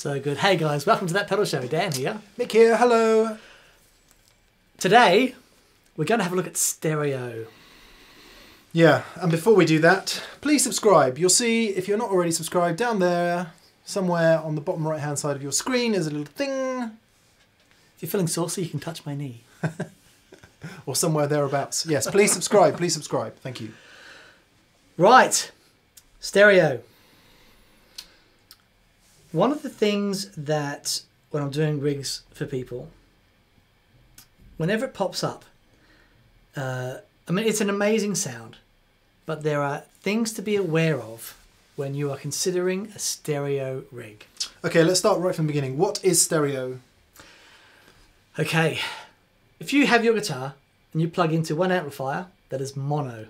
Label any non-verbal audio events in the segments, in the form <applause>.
So good. Hey guys, welcome to that pedal show. Dan here. Mick here, hello. Today, we're going to have a look at stereo. Yeah, and before we do that, please subscribe. You'll see, if you're not already subscribed, down there, somewhere on the bottom right hand side of your screen, is a little thing, If you're feeling saucy, you can touch my knee. <laughs> or somewhere thereabouts. Yes, please subscribe, please subscribe. Thank you. Right, stereo. One of the things that when I'm doing rigs for people, whenever it pops up, uh, I mean, it's an amazing sound, but there are things to be aware of when you are considering a stereo rig. Okay, let's start right from the beginning. What is stereo? Okay, if you have your guitar and you plug into one amplifier that is mono,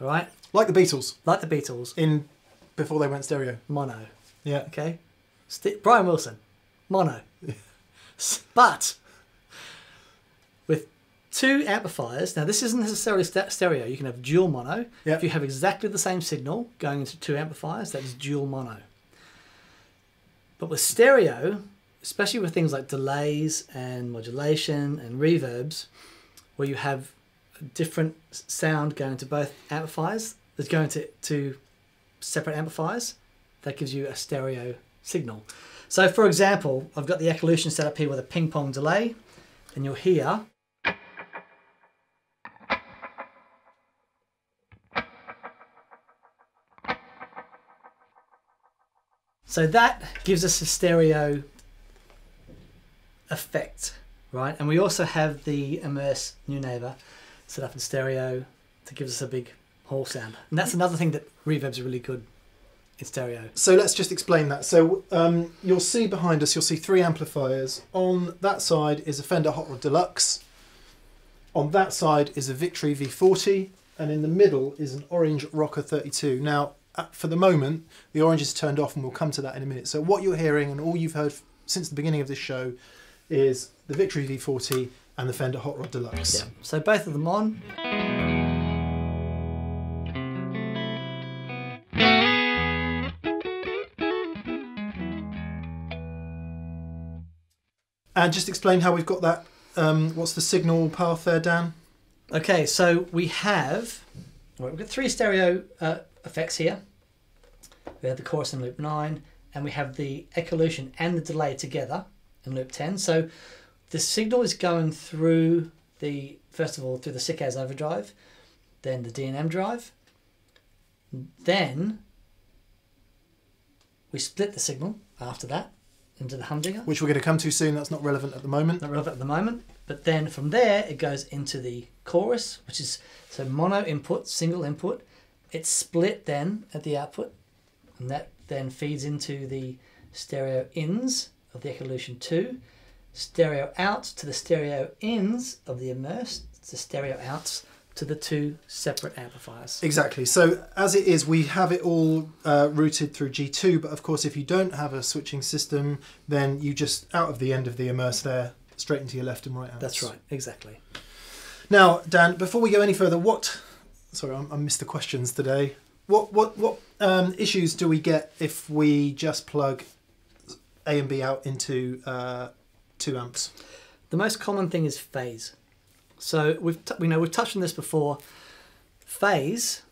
all right, Like the Beatles, like the Beatles, in before they went stereo. mono. Yeah. Okay, St- Brian Wilson, mono. <laughs> But with two amplifiers, now this isn't necessarily st- stereo. You can have dual mono. Yeah. If you have exactly the same signal going into two amplifiers, that is dual mono. But with stereo, especially with things like delays and modulation and reverbs, where you have a different sound going to both amplifiers, that's going to, to separate amplifiers, that gives you a stereo signal. So, for example, I've got the Echolution set up here with a ping pong delay, and you'll hear. So that gives us a stereo effect, right? And we also have the Immerse Neunaber set up in stereo to give us a big hall sound. And that's another thing that reverbs are really good in stereo. So let's just explain that. So um, you'll see behind us, you'll see three amplifiers. On that side is a Fender Hot Rod Deluxe. On that side is a Victory V40, and in the middle is an Orange Rocker 32. Now, uh, for the moment, the orange is turned off, and we'll come to that in a minute. So what you're hearing, and all you've heard since the beginning of this show, is the Victory V40 and the Fender Hot Rod Deluxe. Yeah. So both of them on. And just explain how we've got that. Um, what's the signal path there, Dan? Okay, so we have we've got three stereo uh, effects here. We have the chorus in loop nine, and we have the echolution and the delay together in loop ten. So the signal is going through the first of all through the Sick As overdrive, then the D&M drive, then we split the signal after that into the humdinger. Which we're going to come to soon. That's not relevant at the moment. not relevant at the moment. But then from there, it goes into the chorus, which is so mono input, single input. It's split then at the output, and that then feeds into the stereo ins of the Echolution 2, stereo out to the stereo ins of the Immerse, the stereo outs to the two separate amplifiers. Exactly. So as it is, we have it all uh, routed through G2. But of course, if you don't have a switching system, then you just out of the end of the immerse there, straight into your left and right. That's right, exactly. Now, Dan, before we go any further, what? Sorry, I, I missed the questions today. What what what um, issues do we get if we just plug A and B out into uh, two amps? The most common thing is phase. So we've t- we know we've touched on this before. Phase.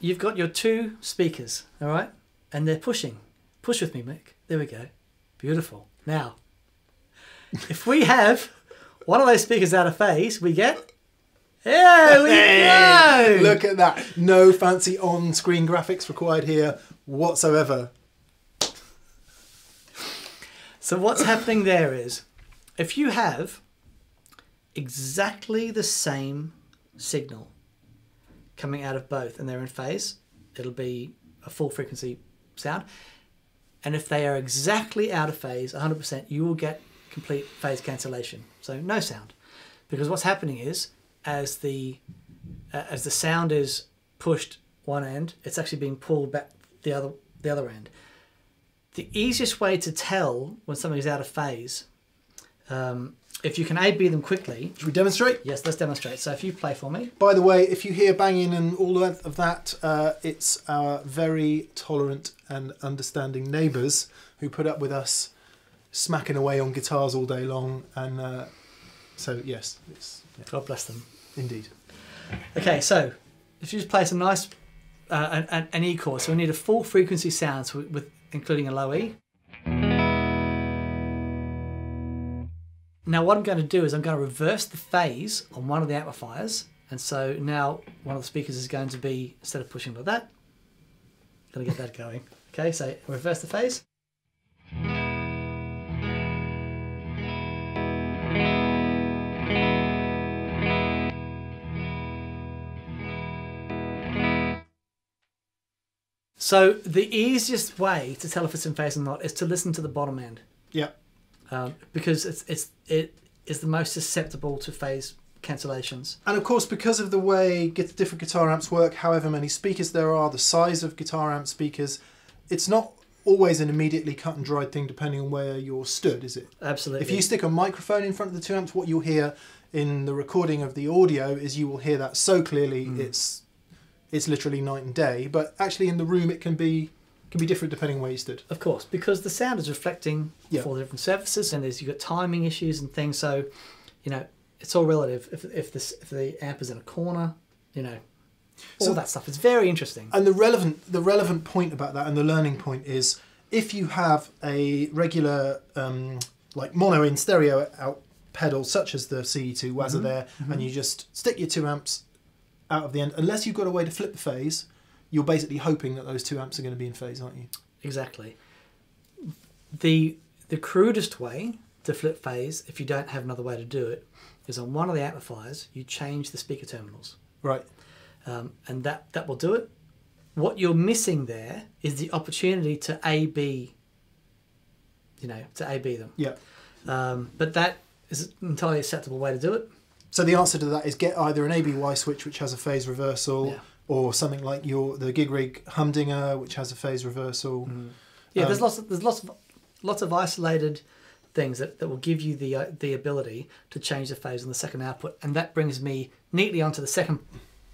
You've got your two speakers, all right, and they're pushing. Push with me, Mick. There we go. Beautiful. Now, if we have one of those speakers out of phase, we get. There we go. Look at that! No fancy on-screen graphics required here whatsoever. So what's happening there is, if you have exactly the same signal coming out of both and they're in phase, it'll be a full frequency sound. And if they are exactly out of phase, 100%, you will get complete phase cancellation. So no sound. Because what's happening is, as the uh, as the sound is pushed one end, it's actually being pulled back the other the other end. The easiest way to tell when something is out of phase um, if you can A-B them quickly, Should we demonstrate? yes, let's demonstrate. So if you play for me, By the way, if you hear banging and all the length of that, uh, it's our very tolerant and understanding neighbours who put up with us smacking away on guitars all day long. And uh, so, yes, it's yeah, God bless them. indeed. Okay, so if you just play some nice uh, an, an E chord, so we need a full frequency sound so with, with including a low E. Now what I'm going to do is I'm going to reverse the phase on one of the amplifiers, and so now one of the speakers is going to be instead of pushing like that, going to get that going. Okay, so reverse the phase. So the easiest way to tell if it's in phase or not is to listen to the bottom end, Yeah. Um, because it's it's it is the most susceptible to phase cancellations. And of course, because of the way different guitar amps work, however many speakers there are, the size of guitar amp speakers, it's not always an immediately cut and dried thing depending on where you're stood, is it? Absolutely. If you stick a microphone in front of the two amps, what you'll hear in the recording of the audio is you will hear that so clearly Mm. it's it's literally night and day. But actually, in the room, it can be can be different depending on where you stood. Of course, because the sound is reflecting Yeah. for the different surfaces, and there's you've got timing issues and things. So, you know, it's all relative. If if this if the amp is in a corner, you know, all So- that stuff. It's very interesting. And the relevant the relevant point about that and the learning point is if you have a regular um, like mono in stereo out pedal such as the CE2 Waza Mhm, there, and you just stick your two amps out of the end, unless you've got a way to flip the phase, you're basically hoping that those two amps are going to be in phase, aren't you? Exactly. The the crudest way to flip phase, if you don't have another way to do it, is on one of the amplifiers. You change the speaker terminals, Right. um, and that that will do it. What you're missing there is the opportunity to A B. You know, to A B them. Yeah. Um, but that is an entirely acceptable way to do it. So the answer to that is get either an ABY switch which has a phase reversal, Yeah. Or something like your the Gig Rig Humdinger which has a phase reversal. Yeah, there's Um, lots of there's lots of lots of isolated things that, that will give you the uh, the ability to change the phase on the second output, and that brings me neatly onto the second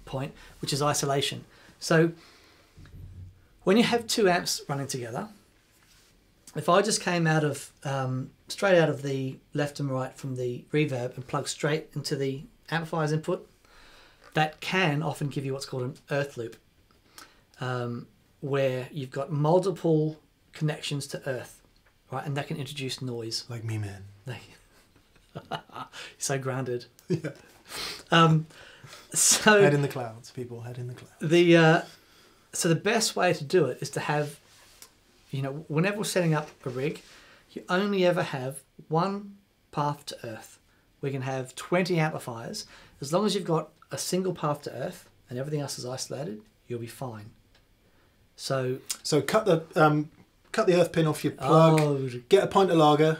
point, which is isolation. So when you have two amps running together, if I just came out of um, straight out of the left and right from the reverb and plug straight into the amplifier's input, that can often give you what's called an earth loop, um, where you've got multiple connections to earth, right, and that can introduce noise. Like me, man. Like, <laughs> so grounded. Yeah. Um, so Head in the clouds, people. Head in the clouds. the uh, so the best way to do it is to have, you know, whenever we're setting up a rig, you only ever have one path to earth. We can have twenty amplifiers as long as you've got a single path to earth and everything else is isolated. You'll be fine. So So cut the um, cut the earth pin off your plug. oh Get a pint of lager,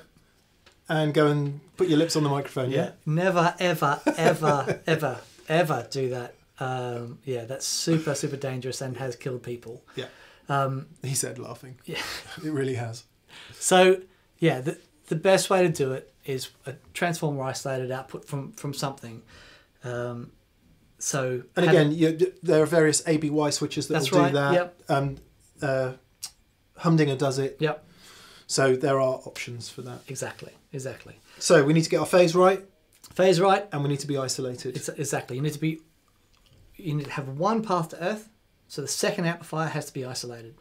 and go and put your lips on the microphone. yeah, never ever ever <laughs> ever ever do that. Um, yeah, that's super super dangerous and has killed people. Yeah. Um, He said, laughing. Yeah. it really has. So yeah, the the best way to do it is a transformer isolated output from from something. Um, so And again, you, there are various ABY switches that will right, do that. yep. Um, uh, Humdinger does it. Yep. So there are options for that. exactly, exactly. So we need to get our phase right, Phase right. and we need to be isolated. It's exactly. You need to be. You need to have one path to Earth, so the second amplifier has to be isolated.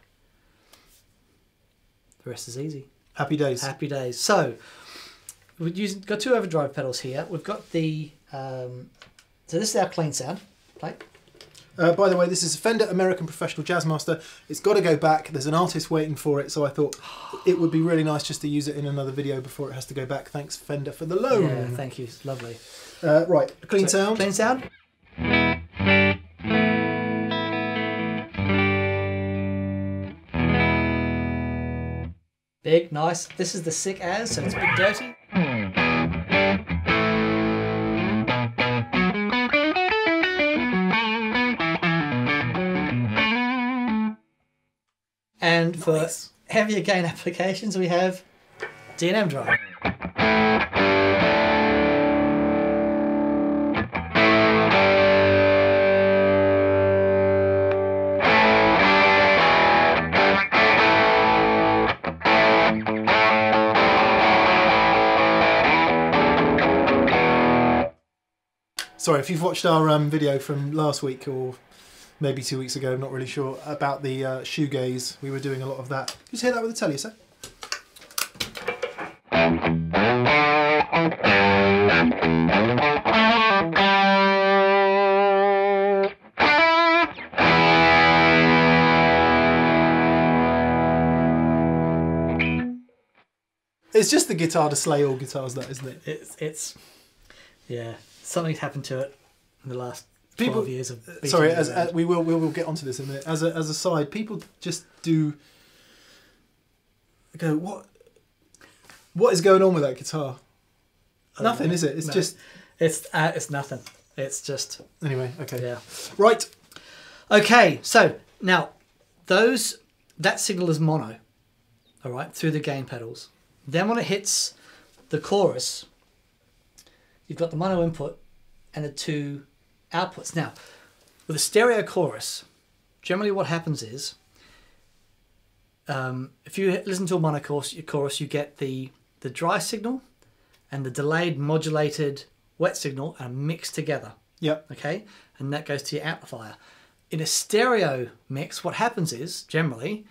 The rest is easy. Happy days. Happy days. So we've used, got two overdrive pedals here. We've got the. Um, so this is our clean sound plate. Uh, by the way, this is a Fender American Professional Jazzmaster. It's got to go back. There's an artist waiting for it, so I thought <sighs> it would be really nice just to use it in another video before it has to go back. Thanks, Fender, for the loan. Yeah, thank you. It's lovely. uh, right, clean So, sound. Clean sound. Big, nice. This is the sick as, so it's a bit dirty. And for heavier gain applications, we have D&M drive. Sorry, if you've watched our um, video from last week or maybe two weeks ago, not really sure, about the uh, shoegaze, we were doing a lot of that. You hear that with the telly, sir? It's just the guitar to slay all guitars, that isn't it? It's it's yeah. Something's happened to it in the last People- years of. Sorry, as, as we will we will get onto this in a minute. As a as a side, people just do go what what is going on with that guitar? Nothing, know. is it? It's No. just it's uh, it's nothing. It's just anyway. Okay, yeah. right. Okay, so now those that signal is mono, all right, through the gain pedals. Then when it hits the chorus, you've got the mono input and the two outputs. Now, with a stereo chorus, generally what happens is, um, if you listen to a mono chorus, your chorus, you get the the dry signal and the delayed modulated wet signal are mixed together Yep. okay and that goes to your amplifier in a stereo mix what happens is generally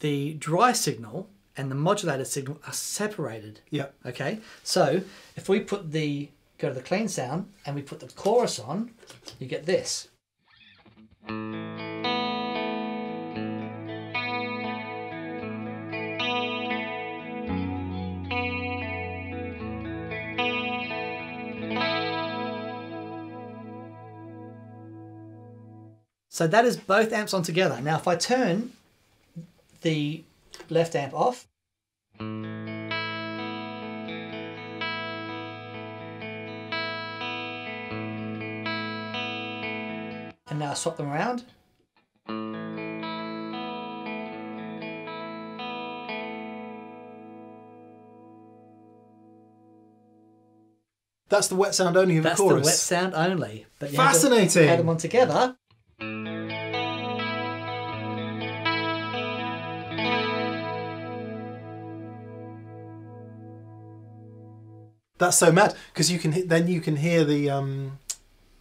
the dry signal and the modulated signal are separated Yep. okay so if we put the go to the clean sound and we put the chorus on you get this So that is both amps on together. Now, if I turn the left amp off, now swap them around, That's the wet sound only of that's the chorus. That's the wet sound only. But you have to Fascinating. Add them on together. That's so mad because you can then you can hear the um,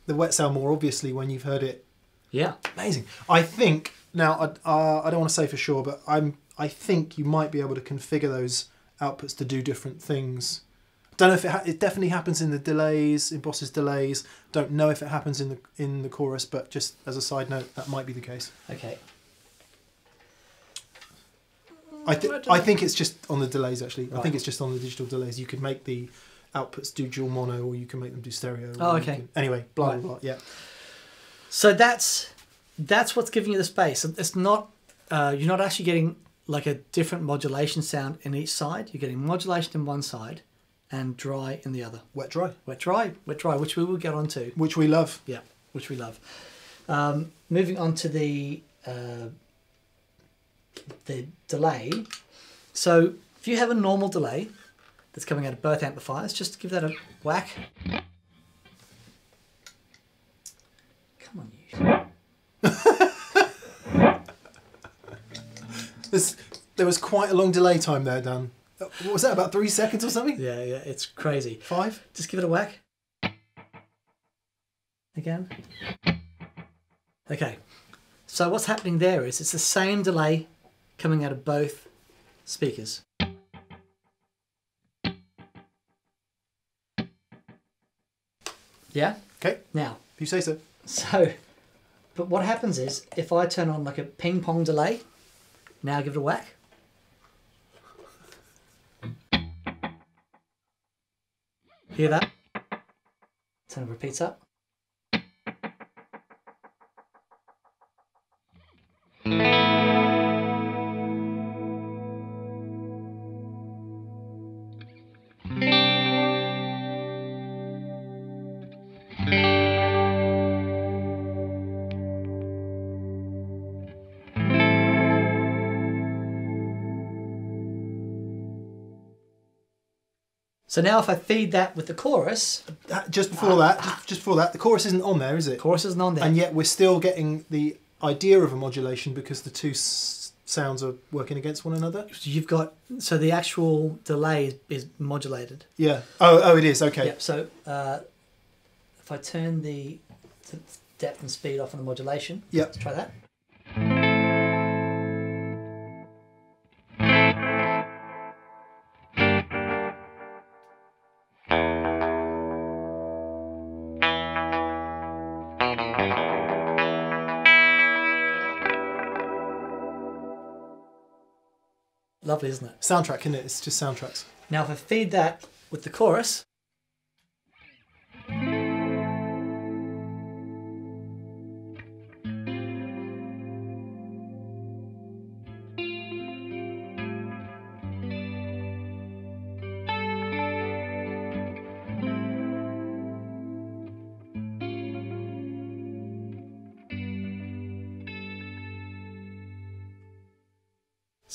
the wet sound more obviously when you've heard it. Yeah. Amazing. I think now I, uh, I don't want to say for sure, but I'm I think you might be able to configure those outputs to do different things. Don't know if it ha- it definitely happens in the delays in Boss's delays. Don't know if it happens in the in the chorus, but just as a side note, that might be the case. Okay. I, th- I I think it's just on the delays actually. I think it's just on the digital delays. You could make the outputs do dual mono, or you can make them do stereo. Oh, okay. can- Anyway, blah Right. blah blah. Yeah. So that's that's what's giving you the space. It's not uh, you're not actually getting like a different modulation sound in each side. You're getting modulation in one side and dry in the other. Wet dry, Wet dry, wet dry, which we will get onto. which we love. Yeah, which we love. Um, moving on to the uh, the delay. So if you have a normal delay that's coming out of both amplifiers, just give that a whack. Come on, you. There's, there was quite a long delay time there, Dan. What was that? About three seconds or something? Yeah, yeah, it's crazy. Five. Just give it a whack. Again. Okay. So what's happening there is it's the same delay coming out of both speakers. Yeah? Okay, Now, if you say so. so, but what happens is if I turn on like a ping pong delay, now give it a whack. Hear that? Turn the repeats up. So now if I feed that with the chorus, Just before that, just, just before that, the chorus isn't on there, is it? chorus isn't on there. And yet we're still getting the idea of a modulation because the two s- sounds are working against one another. You've got so the actual delay is, is modulated. Yeah. Oh, oh, it is. Okay. Yep. So uh, if I turn the t- depth and speed off on the modulation, Yep. let's try that. Lovely, isn't it? Soundtrack, isn't it? It's just soundtracks. Now, if I feed that with the chorus,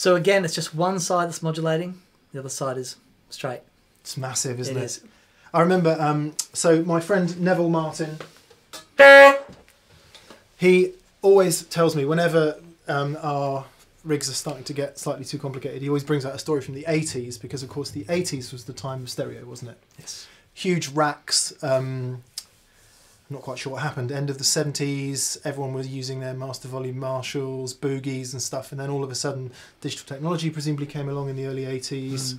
so again, it's just one side that's modulating, the other side is straight. It's massive, isn't It it? is. I remember. Um, so my friend Neville Martin, he always tells me whenever um, our rigs are starting to get slightly too complicated, he always brings out a story from the 80s because, of course, the 80s was the time of stereo, wasn't it? Yes. Huge racks. Um, not quite sure what happened. End of the 70s, everyone was using their master volume Marshalls, boogies, and stuff, and then all of a sudden, digital technology presumably came along in the early 80s Mm.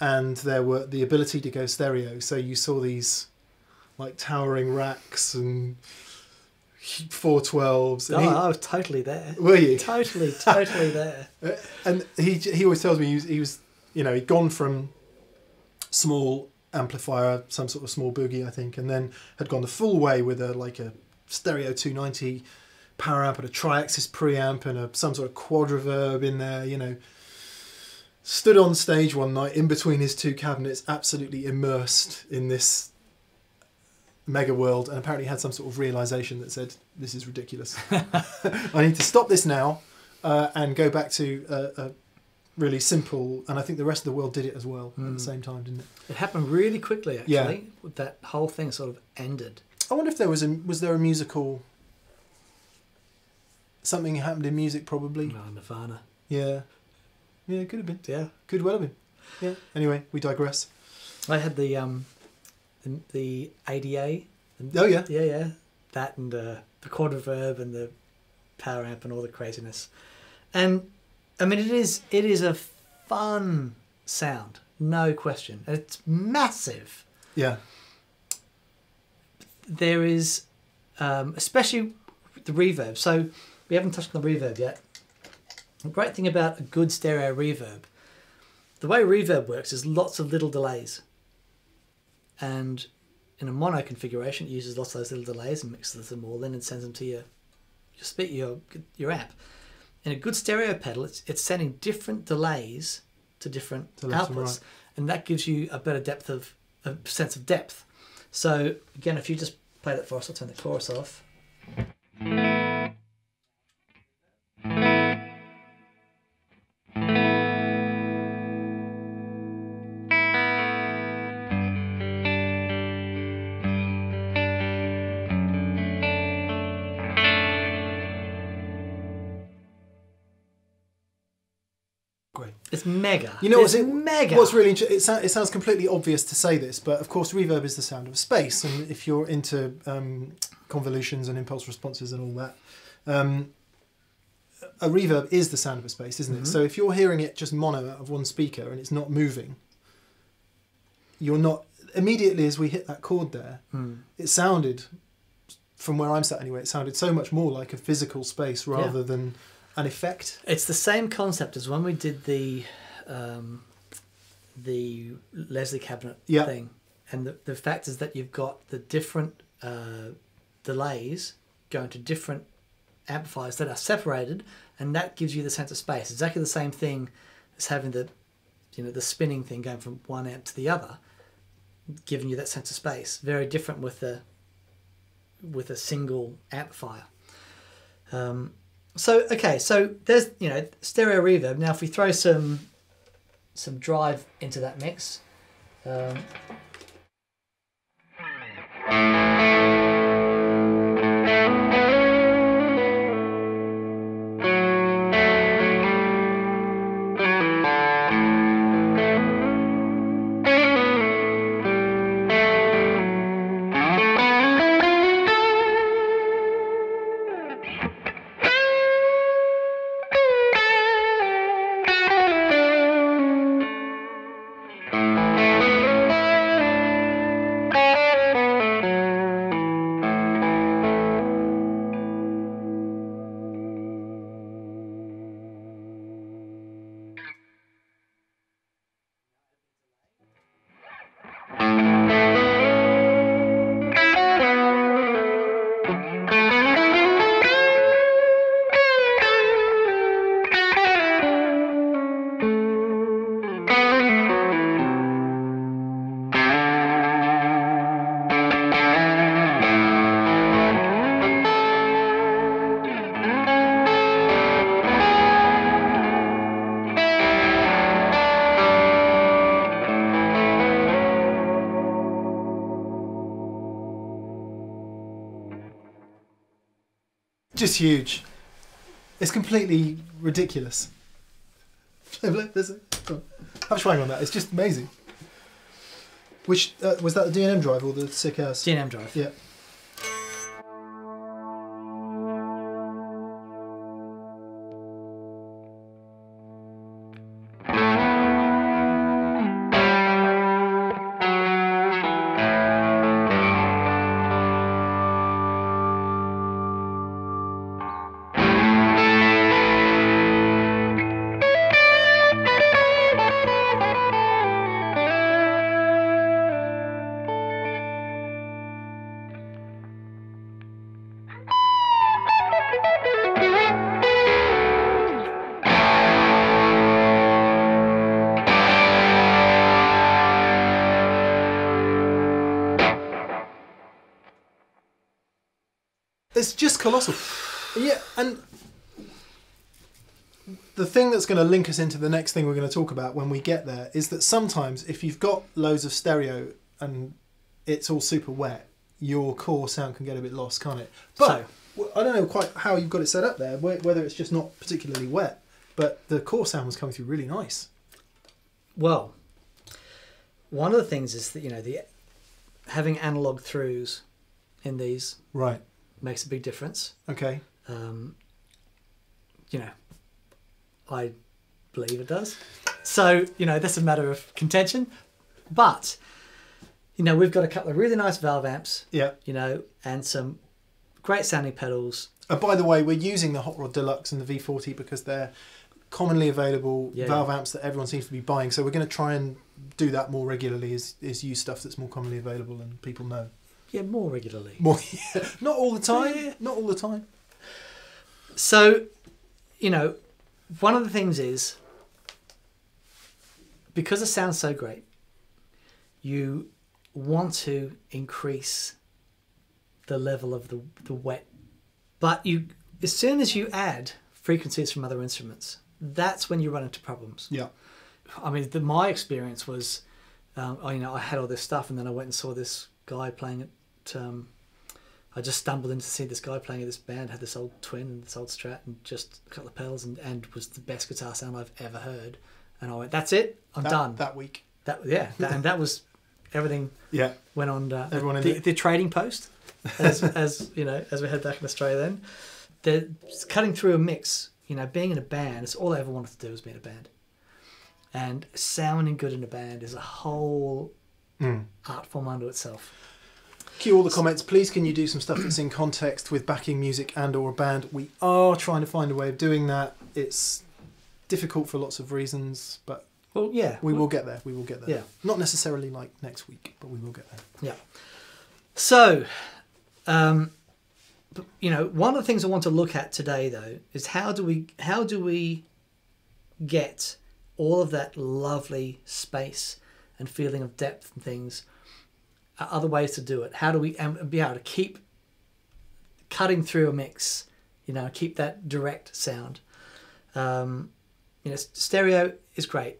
and there were the ability to go stereo. So you saw these like towering racks and four twelves. Oh, I was totally there. were you? Totally, totally <laughs> there. And he he always tells me he was, he was you know he'd gone from small amplifier, some sort of small boogie, I think, and then had gone the full way with a like a stereo 290 power amp and a TriAxis preamp and a some sort of quad reverb in there, you know. Stood on stage one night in between his two cabinets, absolutely immersed in this mega world, and apparently had some sort of realization that said, "This is ridiculous. <laughs> I need to stop this now uh, and go back to a, a really simple." And I think the rest of the world did it as well at Mm. the same time, didn't it? It happened really quickly, actually. Yeah. That whole thing sort of ended. I wonder if there was a was there a musical something happened in music probably. Oh, Nirvana. Yeah. Yeah, it could have been. Yeah. Could well have been. Yeah. Anyway, we digress. I had the um, the, the ADA. Oh yeah. Yeah, yeah. That and uh, the quad reverb and the power amp and all the craziness. And I mean, it is it is a fun sound, no question. It's massive. Yeah. There is, um, especially the reverb. So we haven't touched on the reverb yet. The great thing about a good stereo reverb, the way reverb works is lots of little delays. And in a mono configuration, it uses lots of those little delays and mixes them all in and sends them to your your speak your your amp. In a good stereo pedal, it's it's sending different delays to different To outputs, and right. and that gives you a better depth of a sense of depth. So again, if you just play that for us, I'll turn the chorus off. Mega. You know it's what's it- mega. What's really interesting, it, sound, it sounds completely obvious to say this, but of course, reverb is the sound of space, and if you're into um, convolutions and impulse responses and all that, um, a reverb is the sound of a space, isn't it? Mhm. So if you're hearing it just mono out of one speaker and it's not moving, you're not immediately as we hit that chord there. Hmm. It sounded, from where I'm sat anyway, it sounded so much more like a physical space rather than an effect. It's the same concept as when we did the um, the Leslie cabinet Yeah. thing, and the, the fact is that you've got the different uh, delays going to different amplifiers that are separated, and that gives you the sense of space. Exactly the same thing as having the you know the spinning thing going from one amp to the other, giving you that sense of space. Very different with the with a single amplifier. Um, so okay, so there's you know stereo reverb. Now if we throw some some drive into that mix, um, huge. It's completely ridiculous. <laughs> There's a- Have a swing on that. It's just amazing. Which uh, was that the D&M drive or the Sick As? D&M drive. Yeah. Colossal. Yeah, and the thing that's going to link us into the next thing we're going to talk about when we get there is that sometimes if you've got loads of stereo and it's all super wet, your core sound can get a bit lost, can't it? But So- I don't know quite how you've got it set up there, whether it's just not particularly wet, but the core sound was coming through really nice. Well, one of the things is that you know the having analog throughs in these Right. Makes a big difference. Okay. Um, you know, I believe it does. So you know that's a matter of contention, but you know we've got a couple of really nice valve amps, Yeah. you know, and some great sounding pedals. And by the way, we're using the Hot Rod Deluxe and the V40 because they're commonly available Yeah. valve amps that everyone seems to be buying. So we're going to try and do that more regularly. Is is use stuff that's more commonly available and people know Yeah, more regularly. more. <laughs> not all the time. Yeah. Not all the time. So, you know, one of the things is because it sounds so great, you want to increase the level of the, the wet. But you as soon as you add frequencies from other instruments, that's when you run into problems. Yeah. I mean, the, my experience was, um, I, you know, I had all this stuff, and then I went and saw this guy playing Um, I just stumbled in to see this guy playing at this band, had this old twin and this old Strat, and just a couple of pedals, and, and was the best guitar sound I've ever heard. And I went, "That's it, I'm that, done." that week. That yeah, that, and that was everything Yeah. went on uh, Everyone in the, the trading post as, <laughs> as you know as we had back in Australia then the cutting through a mix you know being in a band it's all I ever wanted to do was be in a band and sounding good in a band is a whole Mm. art form unto itself Cue all the comments. Please, can you do some stuff that's in context with backing music and or a band? We are trying to find a way of doing that. It's difficult for lots of reasons, but well yeah we will get there. We will get there. Yeah. Not necessarily like next week, but we will get there. Yeah. So, um, you know, one of the things I want to look at today, though, is how do we how do we get all of that lovely space and feeling of depth and things? Uh, Other ways to do it. How do we and be able to keep cutting through a mix? You know, keep that direct sound. Um, you know, stereo is great.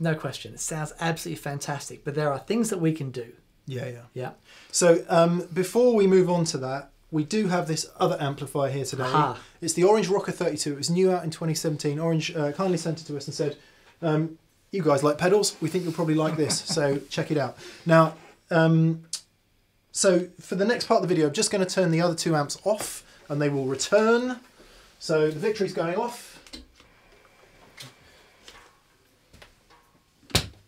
No question. It sounds absolutely fantastic. But there are things that we can do. Yeah, yeah. Yeah. So um, before we move on to that, we do have this other amplifier here today. Aha. It's the Orange Rocker 32. It was new out in 2017. Orange uh, kindly sent it to us and said, um, "You guys like pedals? We think you'll probably like this. <laughs> So check it out." Now, um, so for the next part of the video, I'm just going to turn the other two amps off, and they will return. So the Victory's going off.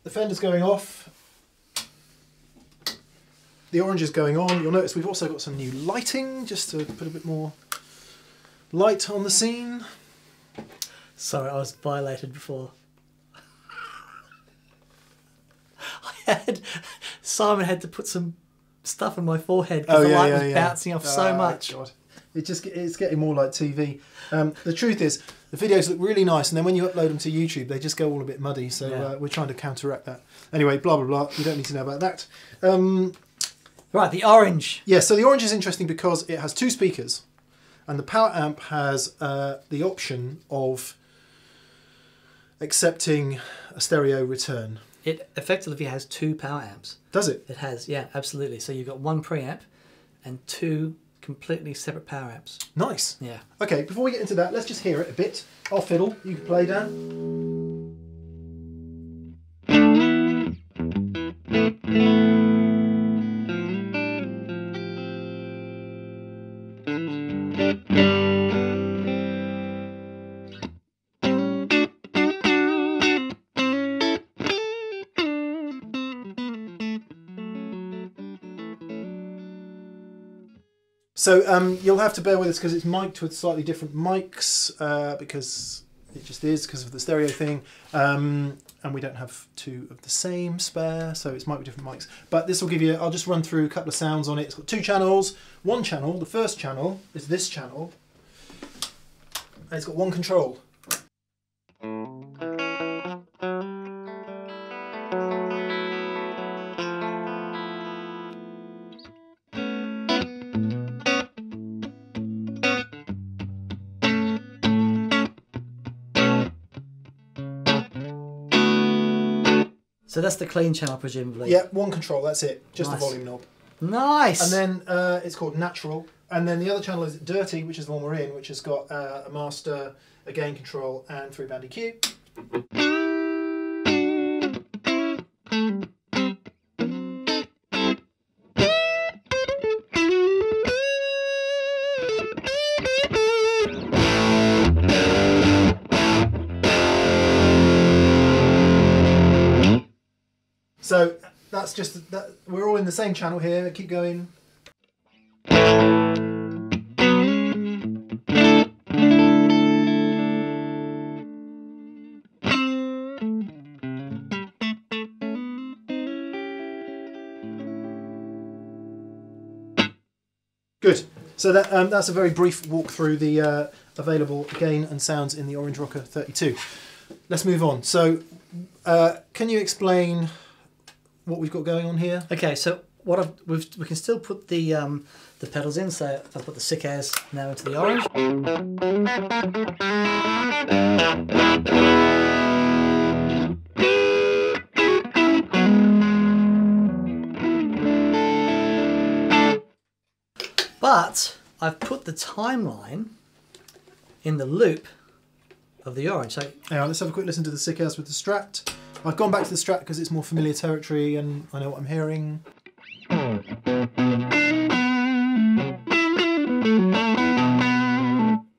The Fender's going off. The orange is going on. You'll notice we've also got some new lighting just to put a bit more light on the scene. Sorry, I was violated before. I had Simon had to put some stuff on my forehead because the light was bouncing off so Oh, much. God. It just it's getting more like TV. Um, the truth is, the videos look really nice, and then when you upload them to YouTube, they just go all a bit muddy. So Yeah. uh, we're trying to counteract that. Anyway, blah blah blah. You don't need to know about that. Um, Right, the orange. Yeah, so the orange is interesting because it has two speakers, and the power amp has uh, the option of accepting a stereo return. It effectively has two power amps. Does it? It has, yeah, absolutely. So you've got one preamp and two completely separate power amps. Nice. Yeah. Okay, before we get into that, let's just hear it a bit. I'll fiddle. You can play, Dan. So um, you'll have to bear with us because it's mic'd with slightly different mics uh, because it just is because of the stereo thing. Um, and we don't have two of the same spare, so it's might be different mics. But this will give you, I'll just run through a couple of sounds on it. It's got two channels. One channel, the first channel, is this channel. And it's got one control. So that's the clean channel, presumably. Yeah, one control, that's it. Just Nice. the volume knob. Nice. And then uh, it's called Natural. And then the other channel is Dirty, which is the one we're in, which has got uh, a master, a gain control, and three band EQ. The same channel here. Keep going. Good. So that um, that's a very brief walk through the uh, available gain and sounds in the Orange Rocker 32. Let's move on. So, uh, can you explain what we've got going on here? Okay, so what I've, we've, we can still put the um, the pedals in. So if I put the Sick As now into the orange, but I've put the timeline in the loop of the orange. So Hang on, let's have a quick listen to the Sick As with the Strat. I've gone back to the Strat because it's more familiar territory and I know what I'm hearing.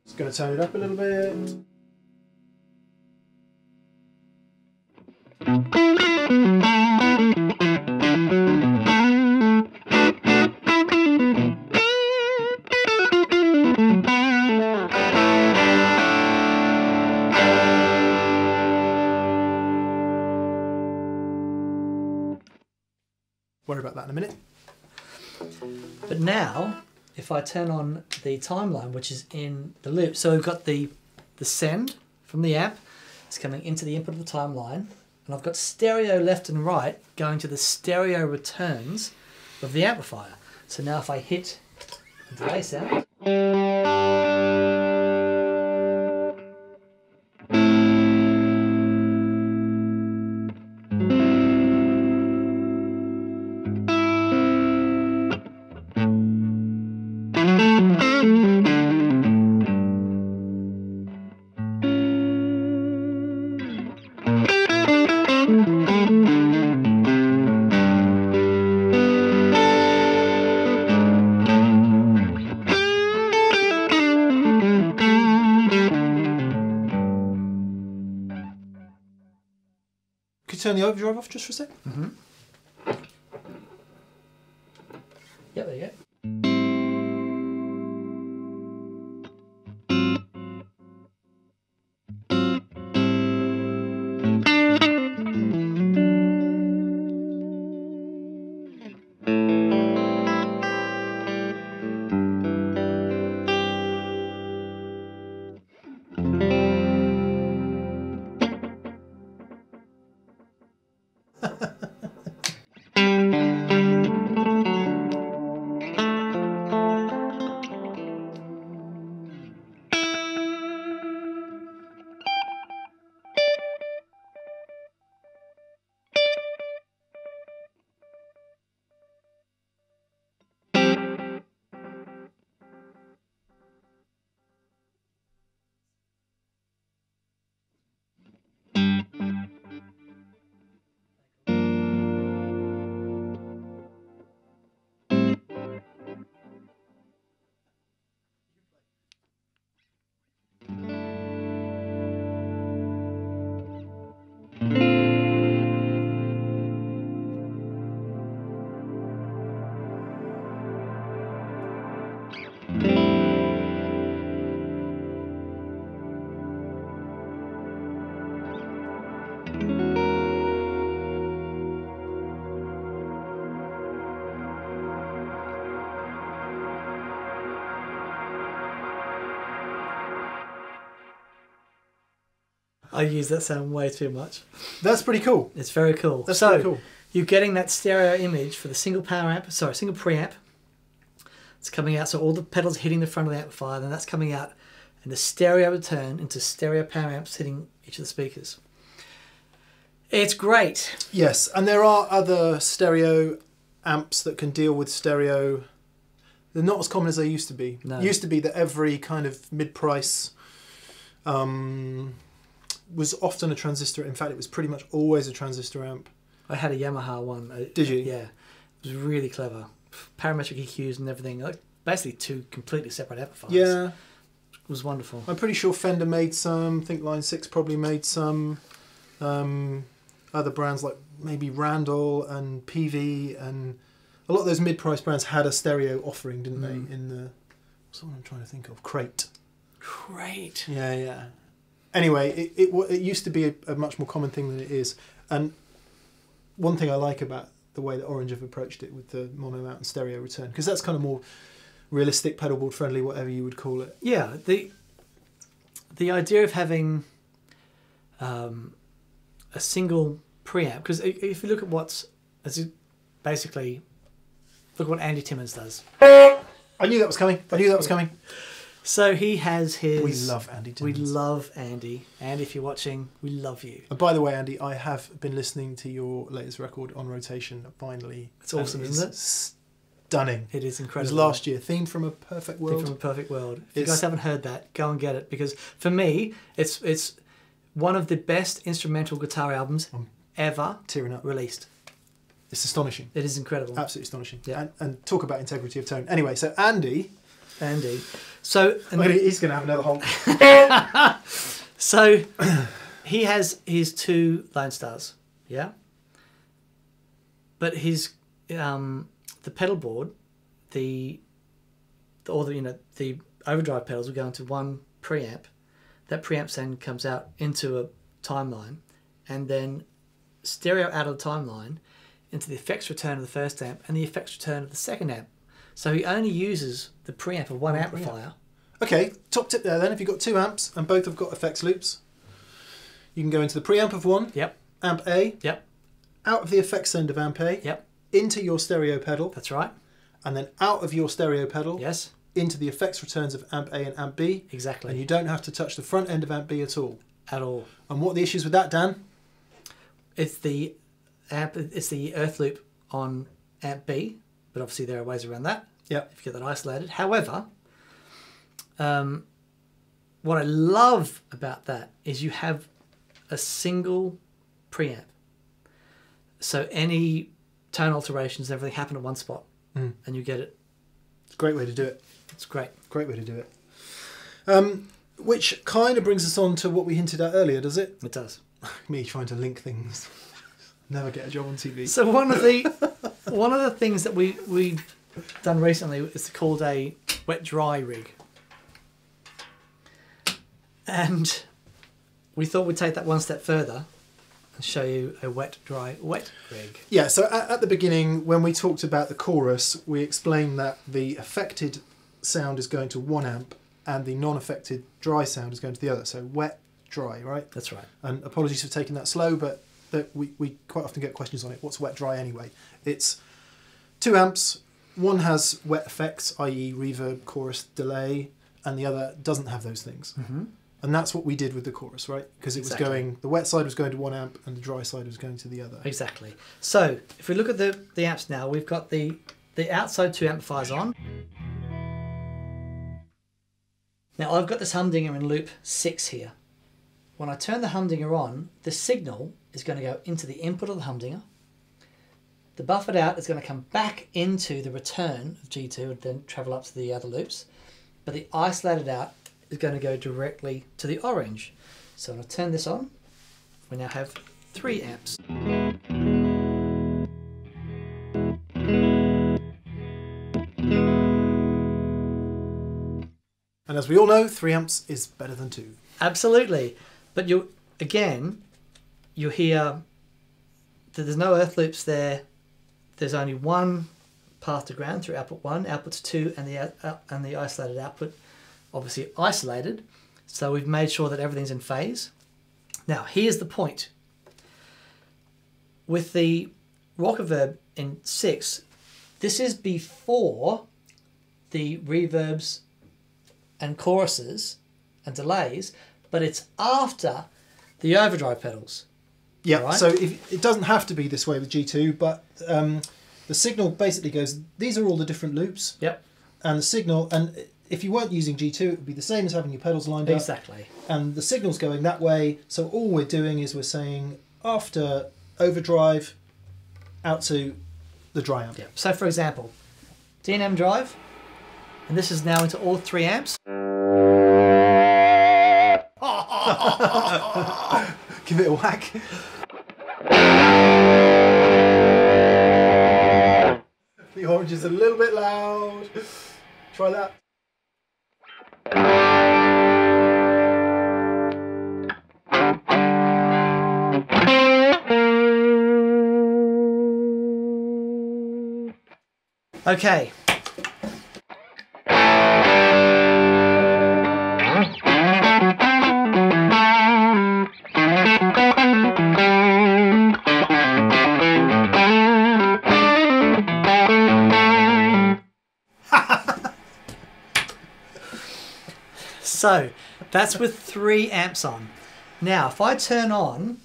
Just going to turn it up a little bit. If I turn on the timeline, which is in the loop, so we've got the the send from the app, it's coming into the input of the timeline, and I've got stereo left and right going to the stereo returns of the amplifier. So now if I hit the delay sound, just for a sec? yep, I use that sound way too much. That's pretty cool. It's very cool. That's so pretty cool. you're getting that stereo image for the single power amp, sorry, single preamp. It's coming out, so all the pedals hitting the front of the amplifier, then that's coming out, and the stereo return into stereo power amps hitting each of the speakers. It's great. Yes, and there are other stereo amps that can deal with stereo. They're not as common as they used to be. No. It used to be that every kind of mid-price um, was often a transistor. In fact, it was pretty much always a transistor amp. I had a Yamaha one. uh, Did you? Yeah, it was really clever. Parametric EQs and everything. Like basically two completely separate amplifiers. Yeah, it was wonderful. I'm pretty sure Fender made some. I think Line Six probably made some. Um, other brands like maybe Randall and Peavey and a lot of those mid-price brands had a stereo offering, didn't Mm. they? In the what's the one I'm trying to think of? Crate. Great. Yeah, yeah. Anyway, it it, it used to be a, a much more common thing than it is, and one thing I like about the way that Orange have approached it with the mono out and stereo return, because that's kind of more realistic, pedalboard friendly, whatever you would call it. Yeah, the the idea of having um, a single preamp because if you look at what's basically look at what Andy Timmons does. I knew that was coming. I knew that was coming. So he has his. We love Andy We love Andy. Andy, if you're watching, we love you. And by the way, Andy, I have been listening to your latest record on rotation. Finally, It's awesome, and isn't it? Stunning. It is It was incredible. last year. Theme from a perfect world. from a perfect world. If you guys haven't heard that, go and get it because for me, it's it's one of the best instrumental guitar albums I'm ever Tearing up. released. It's astonishing. It is incredible. Absolutely astonishing. Yeah. And, and talk about integrity of tone. Anyway, so Andy, Andy. So and he's going to have another honk. <laughs> So he has his two Lone Stars, yeah. But his um, the pedal board, the, the or the you know the overdrive pedals will go into one preamp. That preamp then comes out into a timeline, and then stereo out of the timeline into the effects return of the first amp and the effects return of the second amp. So he only uses the preamp of one oh, preamp. amplifier. Okay, top tip there then. If you've got two amps and both have got effects loops, you can go into the preamp of one, Yep, amp A, yep, out of the effects end of amp A, yep. into your stereo pedal, That's right. and then out of your stereo pedal Yes, into the effects returns of amp A and amp B. exactly. And you don't have to touch the front end of amp B at all. at all. And what are the issues with that, Dan? It's the amp. It's the earth loop on amp B, but obviously there are ways around that. Yep. If you get that isolated. However, um, what I love about that is you have a single preamp. So any tone alterations and everything happen at one spot, Mm. and you get it. Great way to do it. It's great. Great way to do it. Um, which kind of brings us on to what we hinted at earlier, does it? It does. <laughs> Me trying to link things. <laughs> Never get a job on TV. So one of the <laughs> one of the things that we we've done recently is called a wet dry rig, and we thought we'd take that one step further and show you a wet dry wet rig. Yeah, so at, at the beginning, when we talked about the chorus, we explained that the affected sound is going to one amp and the non affected dry sound is going to the other. So wet, dry, right? That's right. And apologies for taking that slow, but that we, we quite often get questions on it. What's wet, dry anyway? It's two amps. One has wet effects, i.e., reverb, chorus, delay, and the other doesn't have those things. Mm-hmm. And that's what we did with the chorus, right? Because it was Exactly. going, the wet side was going to one amp and the dry side was going to the other. Exactly. So if we look at the the amps now, we've got the the outside two amplifiers on. Now I've got this humdinger in loop six here. When I turn the humdinger on, the signal is going to go into the input of the humdinger. The buffered out is going to come back into the return of G2 and then travel up to the other loops. But the isolated out is going to go directly to the orange. So when I turn this on, we now have three amps. And as we all know, three amps is better than two. Absolutely. But you again, you hear that there's no earth loops there. There's only one path to ground through output one, outputs two, and the out- uh, and the isolated output, obviously isolated. So we've made sure that everything's in phase. Now, here's the point. With the Rockerverb in six, this is before the reverbs and choruses and delays, but it's after the overdrive pedals. Yeah. Right. So if, it doesn't have to be this way with G2, but um, the signal basically goes. These are all the different loops, Yep, and the signal. And if you weren't using G2, it would be the same as having your pedals lined up. exactly. and the signal's going that way. So all we're doing is we're saying after overdrive out to the dry amp. Yeah. So, for example, D&M drive, and this is now into all three amps. <laughs> <laughs> Give it a whack. <laughs> the orange is a little bit loud. Try that. Okay. So that's with three amps on. Now, if I turn on,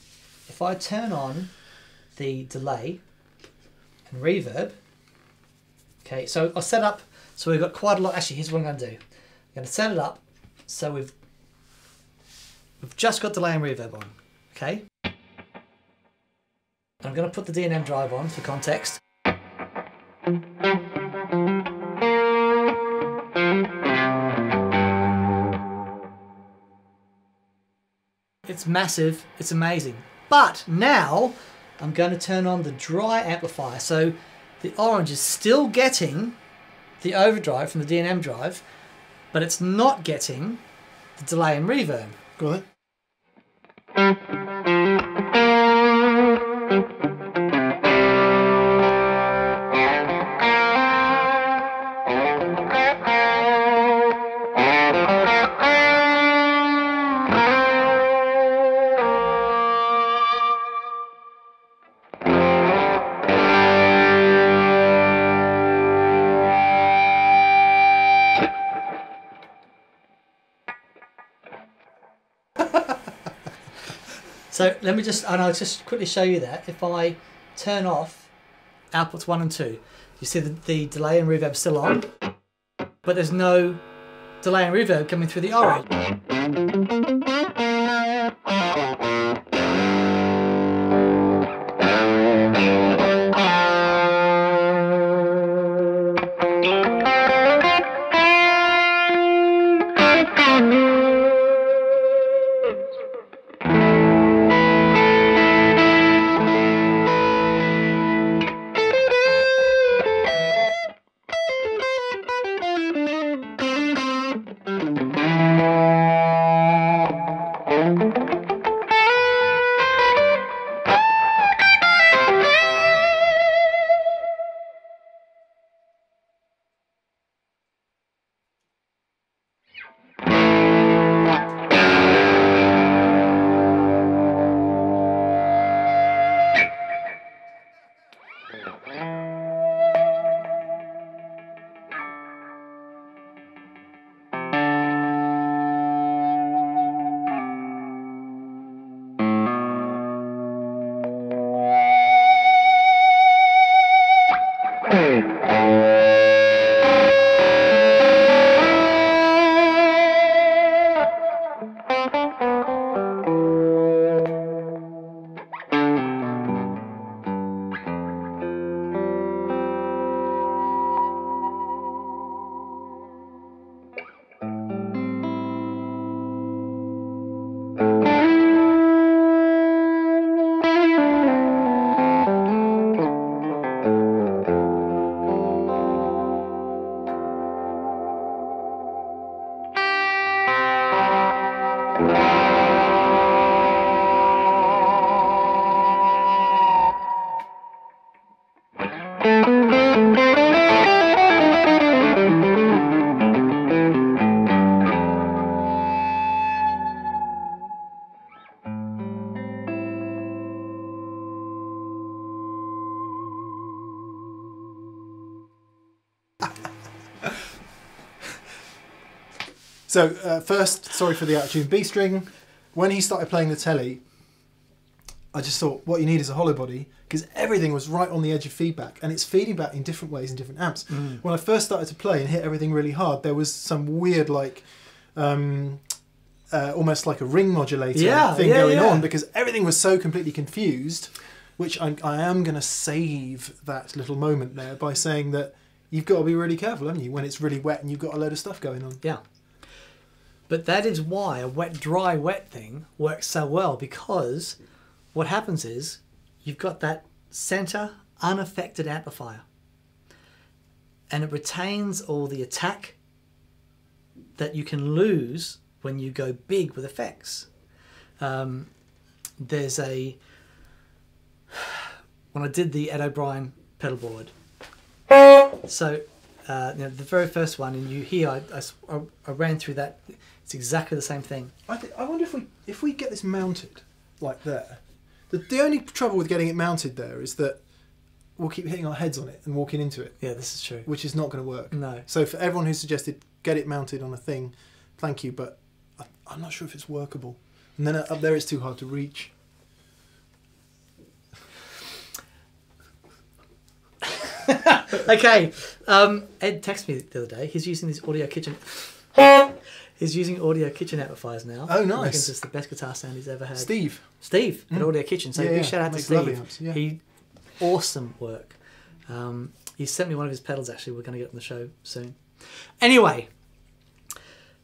if I turn on the delay and reverb, Okay, so I'll set up. So we've got quite a lot. Actually, here's what I'm going to do. I'm going to set it up so we've we've just got delay and reverb on. Okay. I'm going to put the D&M drive on for context. It's massive. It's amazing. But now I'm going to turn on the dry amplifier. So the orange is still getting the overdrive from the D&M drive, but it's not getting the delay and reverb. Go on. Let me just, and I'll just quickly show you that. If I turn off outputs one and two, you see the, the delay and reverb still on, but there's no delay and reverb coming through the orange. So uh, first, sorry for the out of tune B string. When he started playing the telly, I just thought what you need is a hollow body because everything was right on the edge of feedback and it's feeding back in different ways in different amps. Mm. When I first started to play and hit everything really hard, there was some weird like. Um, uh, almost like a ring modulator Yeah, thing yeah, going yeah. on because everything was so completely confused. Which I, I am going to save that little moment there by saying that you've got to be really careful, haven't you, when it's really wet and you've got a load of stuff going on. Yeah. But that is why a wet, dry, wet thing works so well because what happens is you've got that center unaffected amplifier and it retains all the attack that you can lose when you go big with effects. Um, there's a. When I did the Ed O'Brien pedal board, so uh, you know, the very first one, and you hear I ran through that. It's exactly the same thing. I, th- I wonder if we if we get this mounted like there. The, the only trouble with getting it mounted there is that we'll keep hitting our heads on it and walking into it, Yeah, this is true. which is not going to work. No. So for everyone who suggested get it mounted on a thing, thank you, but I, I'm not sure if it's workable. And then up there it's too hard to reach. <laughs> Okay. Um, Ed texted me the other day. He's using this Audio Kitchen. <laughs> He's using Audio Kitchen amplifiers now. Oh, nice. it's the best guitar sound he's ever had. Steve, Steve at Mm. Audio Kitchen. So Yeah, big yeah, shout out to makes Steve. yeah. He awesome work. Um, he sent me one of his pedals. Actually, we're going to get on the show soon. Anyway,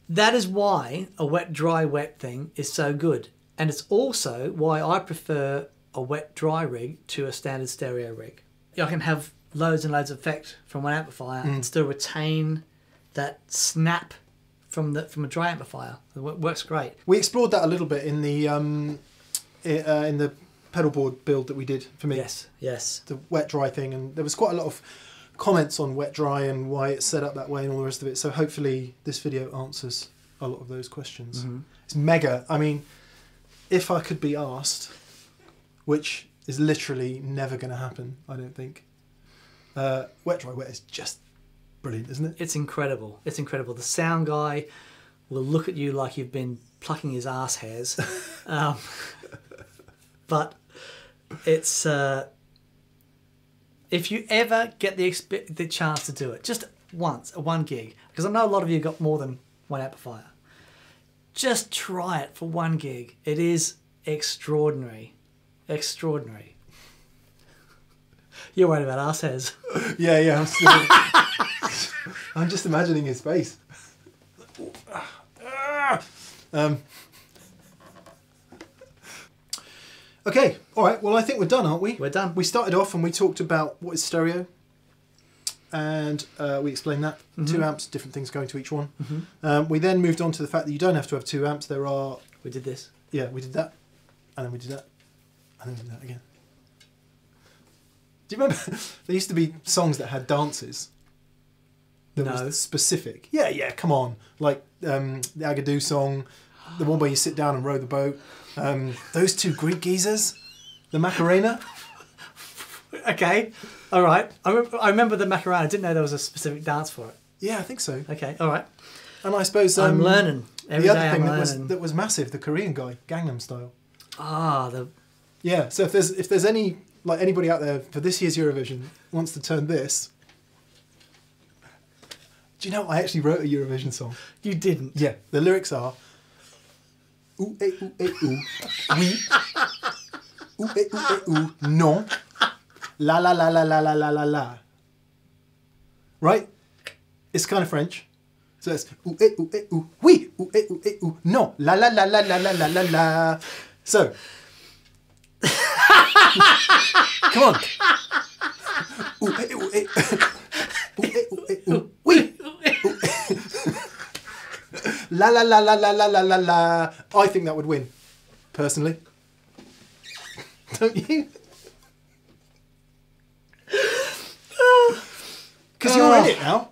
that is why a wet dry wet thing is so good, and it's also why I prefer a wet dry rig to a standard stereo rig. I can have loads and loads of effect from one amplifier Mm. and still retain that snap from the from a dry amplifier. It works great. we explored that a little bit in the um, i- uh, in the pedal board build that we did for me. Yes, yes. the wet dry thing, and there was quite a lot of comments on wet dry and why it's set up that way and all the rest of it. So hopefully this video answers a lot of those questions. Mhm. It's mega. I mean, if I could be asked, which is literally never going to happen, I don't think. Uh, wet dry wet is just brilliant, isn't it? It's incredible. It's incredible. The sound guy will look at you like you've been plucking his ass hairs. <laughs> um, but it's uh, if you ever get the exp- the chance to do it, just once, a one gig, because I know a lot of you got more than one amplifier. Just try it for one gig. It is extraordinary, extraordinary. You're worried about ass hairs. <laughs> Yeah, yeah. I'm, still, <laughs> I'm just imagining his face. <sighs> Um, okay, all right. Well, I think we're done, aren't we? We're done. We started off and we talked about what is stereo, and uh, we explained that two Mhm. amps, different things going to each one. Mhm. Um, we then moved on to the fact that you don't have to have two amps. There are, We did this. yeah, we did that, and then we did that, and then we did that again. Do you remember? <laughs> there used to be songs that had dances. That No. was specific. Yeah, yeah. Come on, like um, the Agadoo song, the one where you sit down and row the boat. Um, those two Greek geezers, the Macarena. <laughs> Okay, all right. I, rem- I remember the Macarena. I didn't know there was a specific dance for it. Yeah, I think so. Okay, all right. And I suppose um, I'm learning every the other thing I'm that was that was massive, the Korean guy, Gangnam Style. ah, the Yeah. So if there's if there's any like anybody out there for this year's Eurovision wants to turn this. Do you know I actually wrote a Eurovision song? you didn't. Yeah. The lyrics are. Ooh eh ooh eh ooh oui. Ooh eh ooh eh ooh non. La la la la la la la la la. Right? It's kind of French. So it's ooh eh ooh eh ooh oui. Ooh eh ooh eh ooh non. La la la la la la la la la. So. Come on. Ooh eh ooh eh. Ooh eh ooh eh ooh oui. La la la la la la la la la. I think that would win, personally. Don't you? Because you're in it now.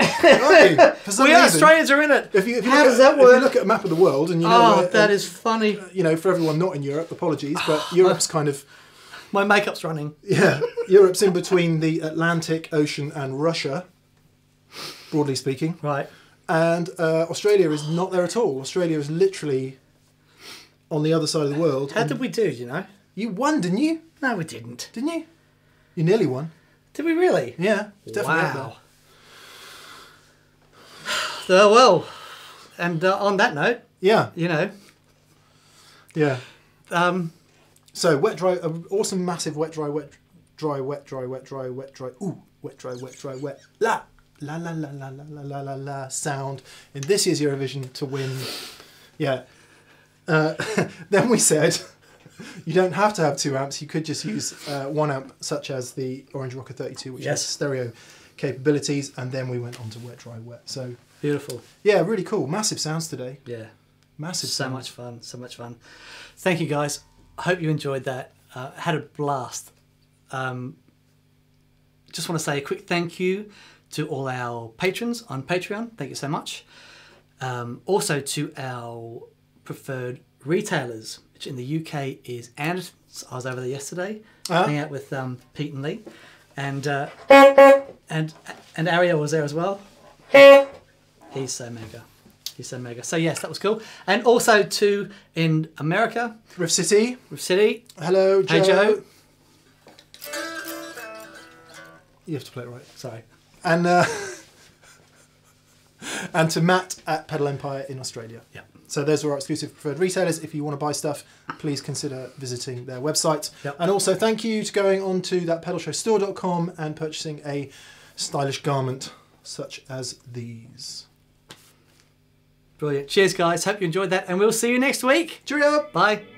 Aren't you? <laughs> For some we are reason, Australians are in it. If you, if you How look does at, that If you look at a map of the world and you know, Oh, where, that is funny. you know, for everyone not in Europe, apologies, but <sighs> Europe's kind of My makeup's running. yeah, Europe's in between the Atlantic Ocean and Russia, broadly speaking. Right. and uh, Australia is not there at all. Australia is literally on the other side of the world. How did we do? You know? you won, didn't you? No, we didn't. Didn't you? You nearly won. Did we really? Yeah, it's definitely up wow. So, well, and uh, on that note. Yeah, you know, yeah. um, So wet dry, uh, awesome, massive wet dry, wet dry, wet dry, wet dry, wet dry. Ooh, wet dry, wet dry, wet la la la la la la la la la la sound in this year's Eurovision to win. Yeah. Uh, <laughs> then we said <laughs> you don't have to have two amps. You could just use uh, one amp, such as the Orange Rocker 32, which Yes. has stereo capabilities. And then we went on to wet dry, wet. So beautiful. yeah, really cool. Massive sounds today. Yeah. Massive. so sounds. much fun so much fun thank you guys i hope you enjoyed that uh, had a blast um, just want to say a quick thank you to all our patrons on patreon thank you so much um, also to our preferred retailers which in the uk is andertons i was over there yesterday Ah. hanging out with um, pete and lee and uh, and and ariel was there as well he's so mega he's so mega so yes that was cool and also to in america Riff City. with city Hello, Joe. hey joe You have to play it right. sorry and uh, <laughs> and to Matt at Pedal Empire in Australia. yeah So those are our exclusive preferred retailers. If you want to buy stuff, please consider visiting their website. Yep. And also thank you to going on to that pedalshowstore.com and purchasing a stylish garment such as these. Brilliant. Cheers guys. Hope you enjoyed that and we'll see you next week. Cheerio! bye